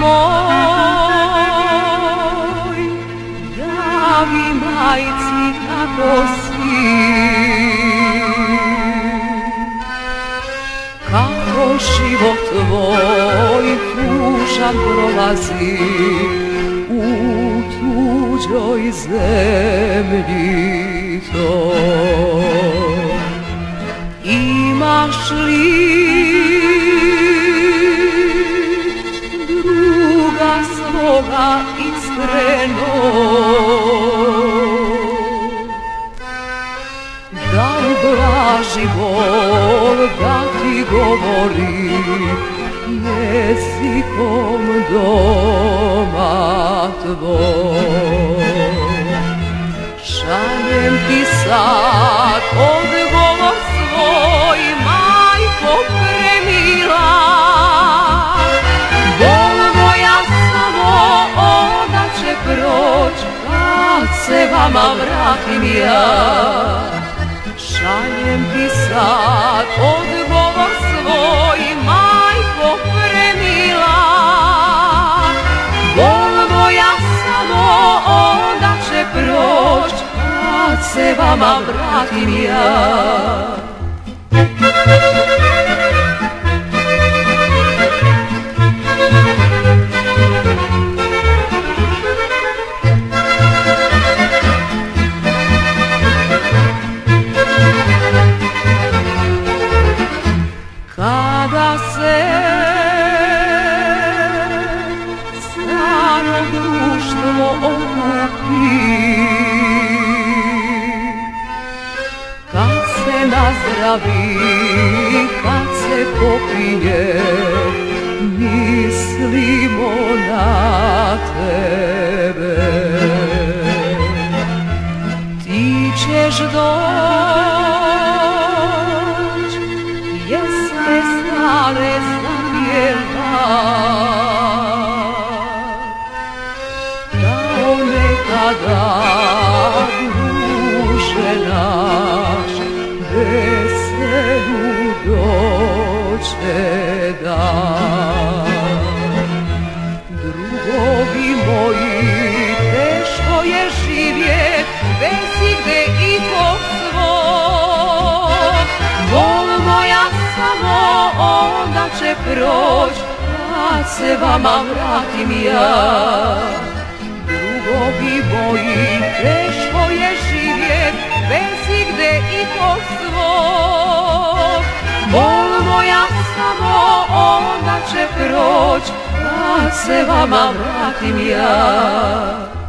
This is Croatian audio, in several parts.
moj, Dragi majci kako si. Kako život tvoj kužan prolazi u tuđoj zemlji toj Imaš li ublaži bol da ti govori jezikom doma tvoj. Šaljem ti sad odgovor svoj majko premila. Bol moja samo ona će proć kad se vama vratim ja Šaljem ti sad odgovor svoj, majko premila Bol moja samo onda će proć, kad se vama vratim ja nazdravi, kad se popije Mislimo na tebe. Ti ćeš doći pjesme stare zapjeva Kao nekada duše naš veselu doće dan Drugovi moji, teško je živjet bez igde i kog svog Bol moja samo onda će proć kad se vama vratim ja Drugovi moji, teško živjet bez igde i kog svog. Bol moja samo onda će proć kad se vama vratim ja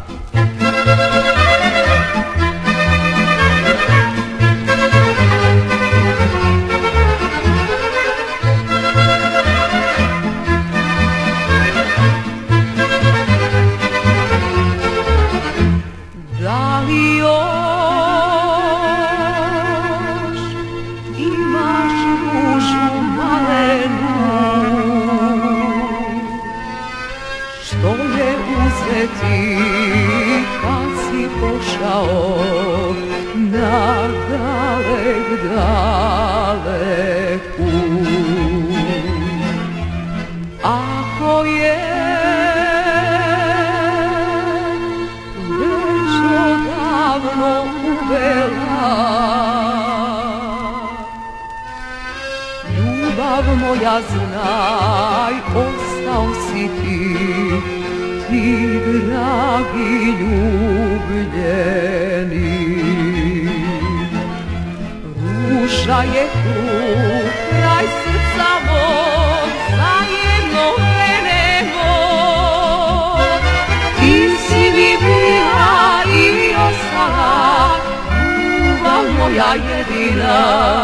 pošao na dalek daleku Ako je već odavno uvela Ljubav moja znaj, ostao si ti Ti dragi ljubljeni Ruža je tu kraj srca mog Zajedno venemo Ti si mi bila i ostala Ljubav moja jedina